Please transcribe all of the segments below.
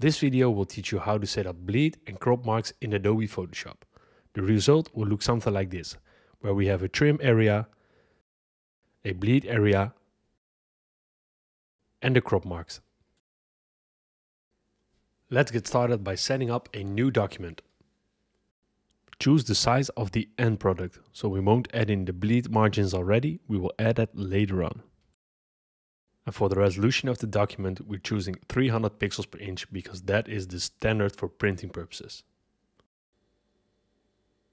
This video will teach you how to set up bleed and crop marks in Adobe Photoshop. The result will look something like this, where we have a trim area, a bleed area, and the crop marks. Let's get started by setting up a new document. Choose the size of the end product, so we won't add in the bleed margins already, we will add that later on. And for the resolution of the document, we're choosing 300 pixels per inch because that is the standard for printing purposes.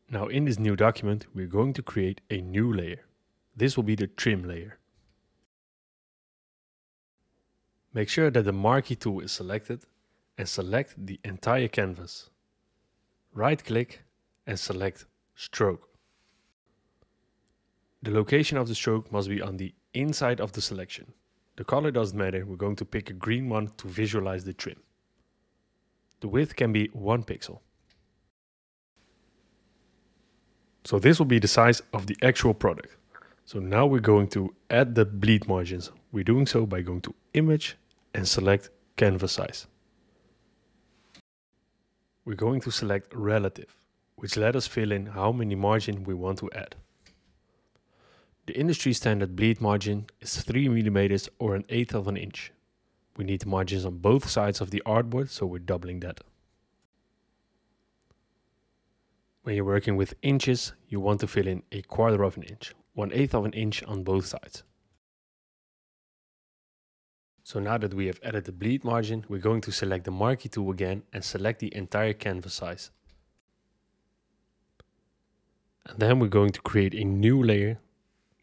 Now in this new document, we're going to create a new layer. This will be the trim layer. Make sure that the marquee tool is selected and select the entire canvas. Right click and select stroke. The location of the stroke must be on the inside of the selection. The color doesn't matter, we're going to pick a green one to visualize the trim. The width can be 1 pixel. So this will be the size of the actual product. So now we're going to add the bleed margins. We're doing so by going to image and select canvas size. We're going to select relative, which let us fill in how many margin we want to add. The industry standard bleed margin is 3 mm or an eighth of an inch. We need margins on both sides of the artboard, so we're doubling that. When you're working with inches, you want to fill in a quarter of an inch, one eighth of an inch on both sides. So now that we have added the bleed margin, we're going to select the marquee tool again and select the entire canvas size. And then we're going to create a new layer,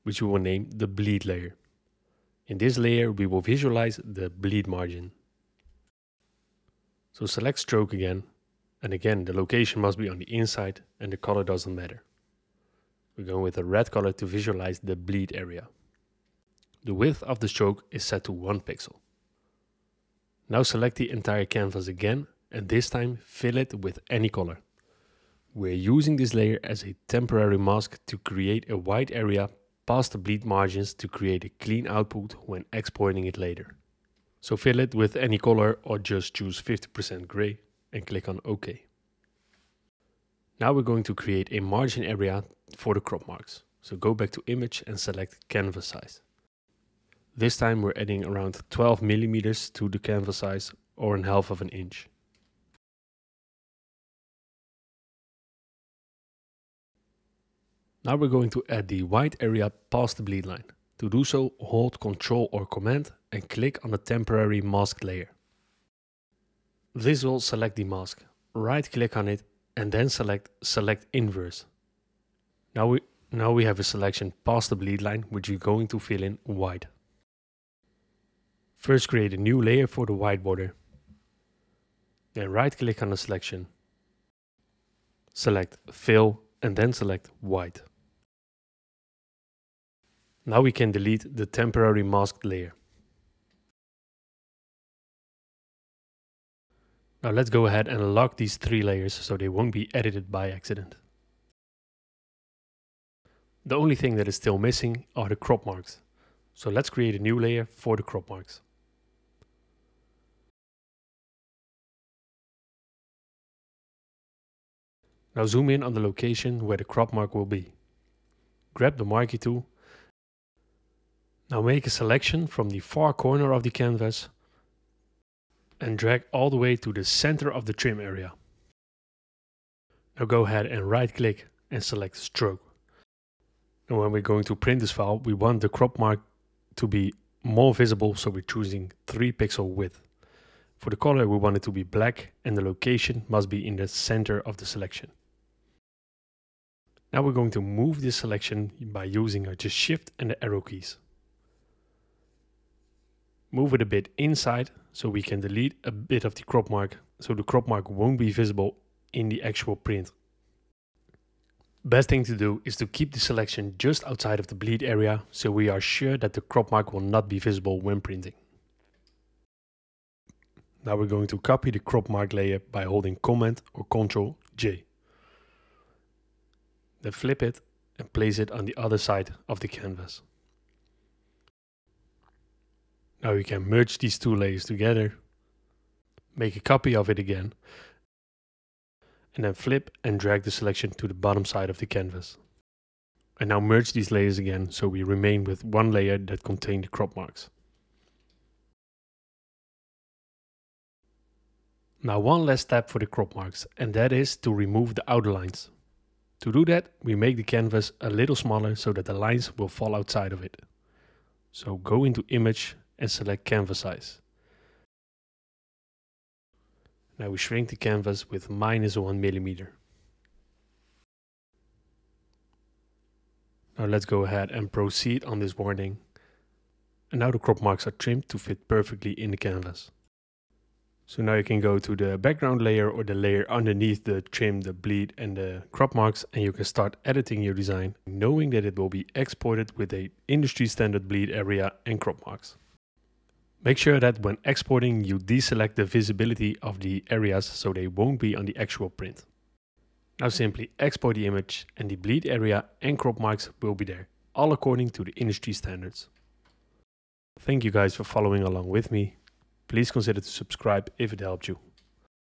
which we will name the bleed layer. In this layer, we will visualize the bleed margin. So select stroke again. And again, the location must be on the inside and the color doesn't matter. We're going with a red color to visualize the bleed area. The width of the stroke is set to 1 pixel. Now select the entire canvas again and this time fill it with any color. We're using this layer as a temporary mask to create a white area past the bleed margins to create a clean output when exporting it later. So fill it with any color or just choose 50% gray and click on OK. Now we're going to create a margin area for the crop marks. So go back to image and select canvas size. This time we're adding around 12 millimeters to the canvas size or an half of an inch. Now we're going to add the white area past the bleed line. To do so, hold Ctrl or Command and click on the temporary mask layer. This will select the mask. Right click on it and then select Select Inverse. Now we, now we have a selection past the bleed line which we're going to fill in white. First create a new layer for the white border. Then right click on the selection. Select Fill and then select White. Now we can delete the temporary masked layer. Now let's go ahead and lock these three layers so they won't be edited by accident. The only thing that is still missing are the crop marks. So let's create a new layer for the crop marks. Now zoom in on the location where the crop mark will be. Grab the marquee tool. Now make a selection from the far corner of the canvas and drag all the way to the center of the trim area. Now go ahead and right click and select stroke. And when we're going to print this file, we want the crop mark to be more visible, so we're choosing 3 pixel width. For the color, we want it to be black and the location must be in the center of the selection. Now we're going to move this selection by using just shift and the arrow keys. Move it a bit inside so we can delete a bit of the crop mark so the crop mark won't be visible in the actual print. Best thing to do is to keep the selection just outside of the bleed area so we are sure that the crop mark will not be visible when printing. Now we're going to copy the crop mark layer by holding Command or Ctrl J. Then flip it and place it on the other side of the canvas. Now you can merge these two layers together, make a copy of it again, and then flip and drag the selection to the bottom side of the canvas. And now merge these layers again so we remain with one layer that contains the crop marks. Now one last step for the crop marks and that is to remove the outer lines. To do that we make the canvas a little smaller so that the lines will fall outside of it. So go into image and select canvas size. Now we shrink the canvas with minus 1 millimeter. Now let's go ahead and proceed on this warning. And now the crop marks are trimmed to fit perfectly in the canvas. So now you can go to the background layer or the layer underneath the trim, the bleed and the crop marks and you can start editing your design knowing that it will be exported with a industry standard bleed area and crop marks. Make sure that when exporting you deselect the visibility of the areas so they won't be on the actual print. Now simply export the image and the bleed area and crop marks will be there, all according to the industry standards. Thank you guys for following along with me Please consider to subscribe if it helped you.